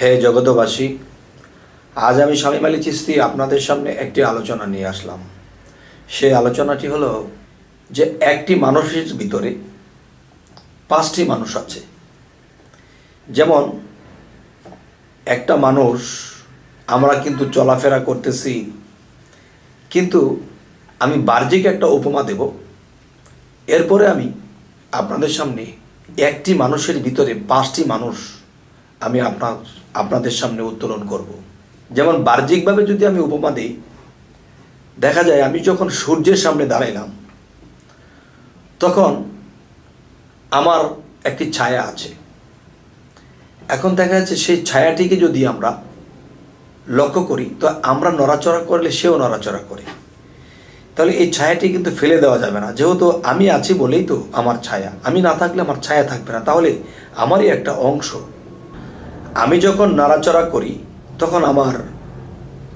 হে জগতবাসী আজ আমি স্বামী মালি চিস্তি আপনাদের সামনে একটি আলোচনা নিয়ে আসলাম। সেই আলোচনাটি হলো যে একটি মানুষের ভিতরে পাঁচটি মানুষ আছে। যেমন, একটা মানুষ, আমরা কিন্তু চলাফেরা করতেছি, কিন্তু আমি বাহ্যিক একটা উপমা দেব। এরপরে আমি আপনাদের সামনে একটি মানুষের ভিতরে পাঁচটি মানুষ আমি আপনার আপনাদের সামনে উত্তোলন করব। যেমন বাহ্যিকভাবে যদি আমি উপমা দিই, দেখা যায় আমি যখন সূর্যের সামনে দাঁড়াইলাম, তখন আমার একটি ছায়া আছে। এখন দেখা যাচ্ছে সেই ছায়াটিকে যদি আমরা লক্ষ্য করি, তো আমরা নড়াচড়া করলে সেও নড়াচড়া করে। তাহলে এই ছায়াটি কিন্তু ফেলে দেওয়া যাবে না। যেহেতু আমি আছি বলেই তো আমার ছায়া। আমি না থাকলে আমার ছায়া থাকবে না। তাহলে আমারই একটা অংশ আমি যখন নাড়াচড়া করি, তখন আমার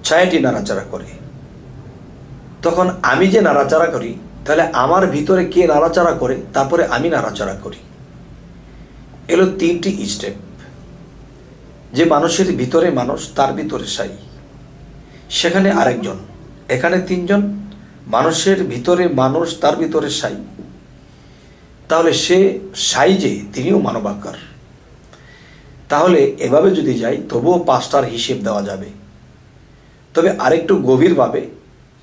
ছায়াটি নাড়াচাড়া করে। তখন আমি যে নাড়াচাড়া করি, তাহলে আমার ভিতরে কে নাড়াচাড়া করে, তারপরে আমি নাড়াচাড়া করি। এলো তিনটি স্টেপ যে মানুষের ভিতরে মানুষ, তার ভিতরে সাই। সেখানে আরেকজন, এখানে তিনজন, মানুষের ভিতরে মানুষ, তার ভিতরে সাই। তাহলে সে সাই যে, তিনিও মানবাকার। তাহলে এভাবে যদি যাই, তবুও পাঁচটার হিসেব দেওয়া যাবে। তবে আরেকটু গভীরভাবে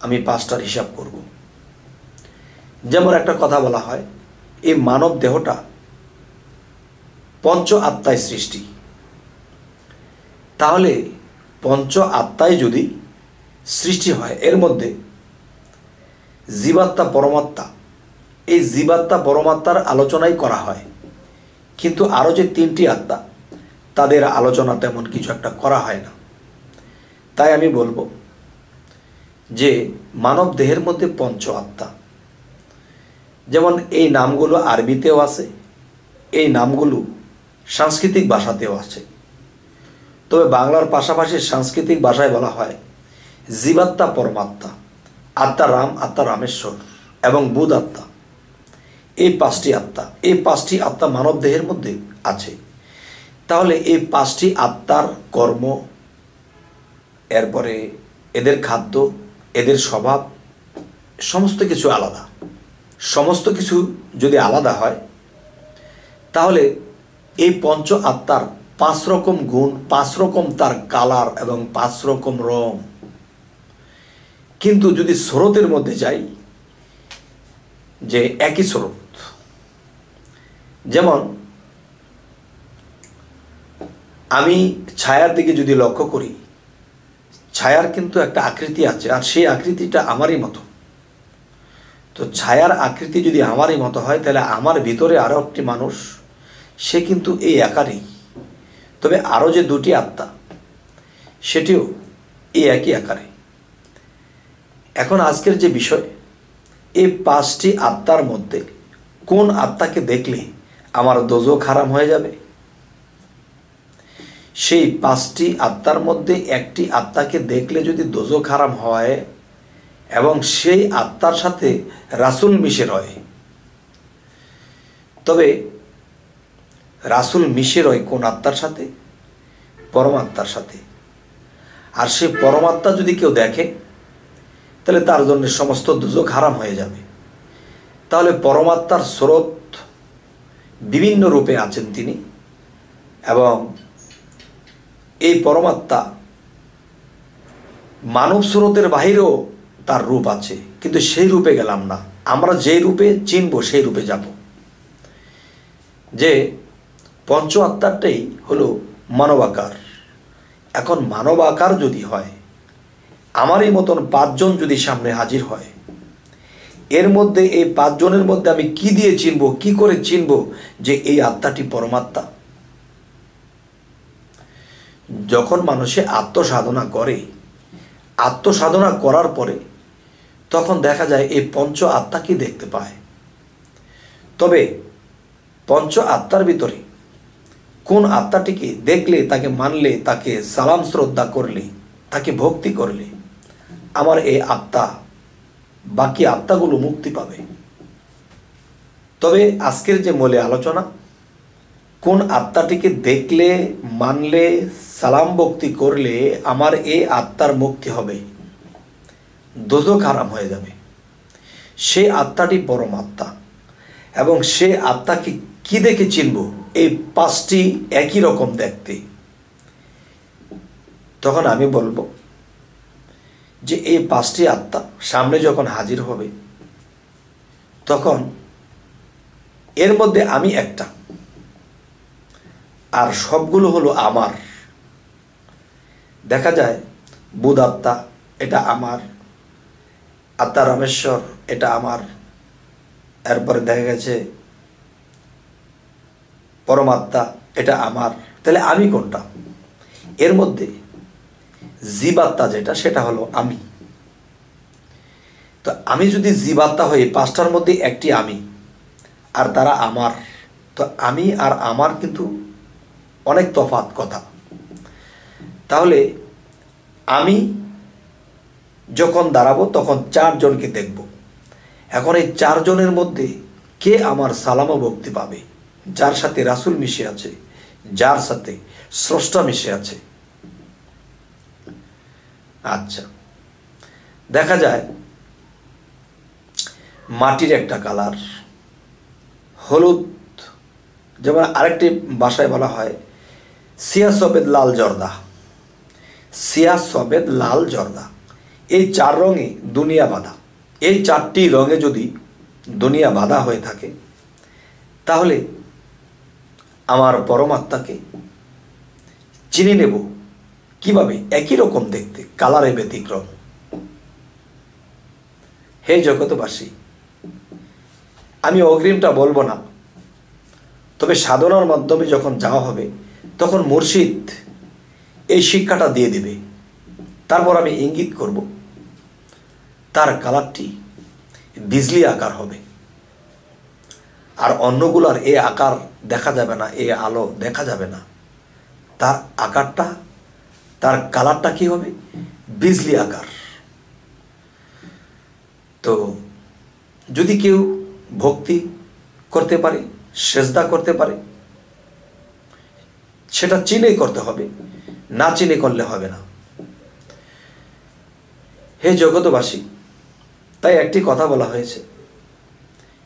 আমি পাঁচটার হিসাব করব। যেমন একটা কথা বলা হয়, এই মানব দেহটা পঞ্চ আত্মায় সৃষ্টি। তাহলে পঞ্চ আত্মায় যদি সৃষ্টি হয়, এর মধ্যে জীবাত্মা, পরমাত্মা, এই জীবাত্মা, পরমাত্মার আলোচনাই করা হয়। কিন্তু আরও যে তিনটি আত্মা তাদের আলোচনা তেমন কিছু একটা করা হয় না। তাই আমি বলব যে মানব দেহের মধ্যে পঞ্চ আত্মা। যেমন এই নামগুলো আরবিতেও আছে, এই নামগুলো সাংস্কৃতিক ভাষাতেও আছে। তবে বাংলার পাশাপাশি সাংস্কৃতিক ভাষায় বলা হয় জীবাত্মা পরমাত্মা, আত্মা রাম, আত্মা রামেশ্বর এবং বুধ আত্মা এই পাঁচটি আত্মা, এই পাঁচটি আত্মা মানব দেহের মধ্যে আছে। তাহলে এই পাঁচটি আত্মার কর্ম, এরপরে এদের খাদ্য, এদের স্বভাব, সমস্ত কিছু আলাদা। সমস্ত কিছু যদি আলাদা হয়, তাহলে এই পঞ্চ আত্মার পাঁচ রকম গুণ, পাঁচ রকম তার কালার এবং পাঁচ রকম রং। কিন্তু যদি স্রোতের মধ্যে যাই, যে একই স্রোত, যেমন আমি ছায়ার দিকে যদি লক্ষ্য করি, ছায়ার কিন্তু একটা আকৃতি আছে, আর সেই আকৃতিটা আমারই মতো। তো ছায়ার আকৃতি যদি আমারই মতো হয়, তাহলে আমার ভিতরে আরও একটি মানুষ, সে কিন্তু এই আকারই তবে আরও যে দুটি আত্মা, সেটিও এই একই আকারে। এখন আজকের যে বিষয়, এই পাঁচটি আত্মার মধ্যে কোন আত্মাকে দেখলে আমার দোজো খারাপ হয়ে যাবে? সেই পাঁচটি আত্মার মধ্যে একটি আত্মাকে দেখলে যদি দোজো খারাপ হয় এবং সেই আত্মার সাথে রাসুল মিশে রয়। তবে রাসুল মিশে রয় কোন আত্মার সাথে? পরমাত্মার সাথে। আর সে পরমাত্মা যদি কেউ দেখে, তাহলে তার জন্য সমস্ত দুজক হারাম হয়ে যাবে। তাহলে পরমাত্মার স্রোত বিভিন্ন রূপে আছেন তিনি এবং এই পরমাত্মা মানব স্রোতের বাহিরেও তার রূপ আছে, কিন্তু সেই রূপে গেলাম না। আমরা যে রূপে চিনব, সেই রূপে যাব। যে পঞ্চ আত্মারটাই হলো মানবাকার। এখন মানব আকার যদি হয়, আমারই মতন পাঁচজন যদি সামনে হাজির হয়, এর মধ্যে এই পাঁচজনের মধ্যে আমি কি দিয়ে চিনব, কি করে চিনব যে এই আত্মাটি পরমাত্মা? যখন মানুষে আত্মসাধনা করে, আত্মসাধনা করার পরে তখন দেখা যায় এই পঞ্চ আত্মাকেই দেখতে পায়? তবে পঞ্চ আত্মার ভিতরে কোন আত্মাটিকে দেখলে, তাকে মানলে, তাকে সালাম শ্রদ্ধা করলে, তাকে ভক্তি করলে, আমার এই আত্মা বাকি আত্মাগুলো মুক্তি পাবে? তবে আজকের যে মলে আলোচনা কোন আত্মাটিকে দেখলে, মানলে, সালাম ভক্তি করলে আমার এই আত্মার মুক্তি হবে? দোজক হারাম হয়ে যাবে। সে আত্মাটি পরম আত্মা। এবং সে আত্মাকে কি দেখে চিনব? এই পাঁচটি একই রকম দেখতে। তখন আমি বলব যে, এই পাঁচটি আত্মা সামনে যখন হাজির হবে, তখন এর মধ্যে আমি একটা। আর সবগুলো হলো আমার। দেখা যায় বুধ আত্মা এটা আমার, আত্মা রামেশ্বর, এটা আমার। এরপরে দেখা গেছে, পরমাত্মা, এটা আমার। তাহলে আমি কোনটা? এর মধ্যে জীবাত্মা যেটা, সেটা হলো আমি। তো আমি যদি জীবাত্মা হই পাঁচটার মধ্যে একটি আমি, আর তারা আমার। তো আমি আর আমার কিন্তু অনেক তফাত কথা। তাহলে আমি যখন দাঁড়াবো, তখন চারজনকে দেখব। এখন এই চারজনের মধ্যে কে আমার সালাম ভক্তি পাবে? যার সাথে রাসুল মিশে আছে, যার সাথে স্রষ্টা মিশে আছে। আচ্ছা দেখা যায় মাটির একটা কালার, হলুদ, যেমন আরেকটি বাসায় বলা হয় সিয়া সবেদ লাল জর্দা। সিয়া সবেদ লাল জর্দা। এই চার রঙে দুনিয়া বাঁধা। এই চারটি রঙে যদি দুনিয়া বাঁধা হয়ে থাকে, তাহলে আমার পরমাত্মাকে চিনে নেব কীভাবে একই রকম দেখতে কালারে ব্যতিক্রম। হে জগতবাসী আমি অগ্রিমটা বলব না, তবে সাধনার মাধ্যমে যখন যাওয়া হবে তখন মুর্শিদ এই শিক্ষাটা দিয়ে দেবে। তারপর আমি ইঙ্গিত করব, তার কালারটি বিজলি আকার হবে। আর অন্যগুলার এ আকার দেখা যাবে না, এ আলো দেখা যাবে না। তার আকারটা, তার কালারটা কি হবে? বিজলি আকার। তো যদি কেউ ভক্তি করতে পারে, সেজদা করতে পারে সেটা চিনে করতে হবে। না চিনে করলে হবে না। হে জগতবাসী তাই একটি কথা বলা হয়েছে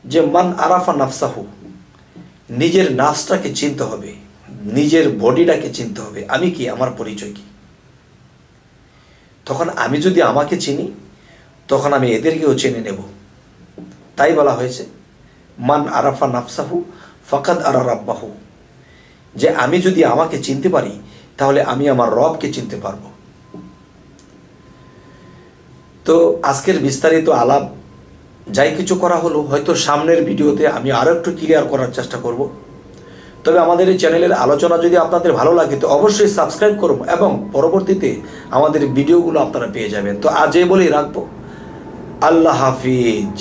যে, মান আরাফা নাফসাহু, নিজের নাফসটাকে চিনতে হবে, নিজের বডিটাকে চিনতে হবে। আমি কি? আমার পরিচয় কি? তখন আমি যদি আমাকে চিনি, তখন আমি এদেরকেও চিনে নেব। তাই বলা হয়েছে, মান আরাফা নাফসাহু, ফকাদ আরা রাব্বাহু। যে আমি যদি আমাকে চিনতে পারি, তাহলে আমি আমার রবকে চিনতে পারব। তো আজকের বিস্তারিত আলাপ, যাই কিছু করা হলো, হয়তো সামনের ভিডিওতে আমি আরও একটু ক্লিয়ার করার চেষ্টা করব। তবে আমাদের এই চ্যানেলের আলোচনা যদি আপনাদের ভালো লাগে, তো অবশ্যই সাবস্ক্রাইব করুন এবং পরবর্তীতে আমাদের ভিডিওগুলো আপনারা পেয়ে যাবেন। তো আজ এই বলেই রাখব। আল্লাহ হাফিজ।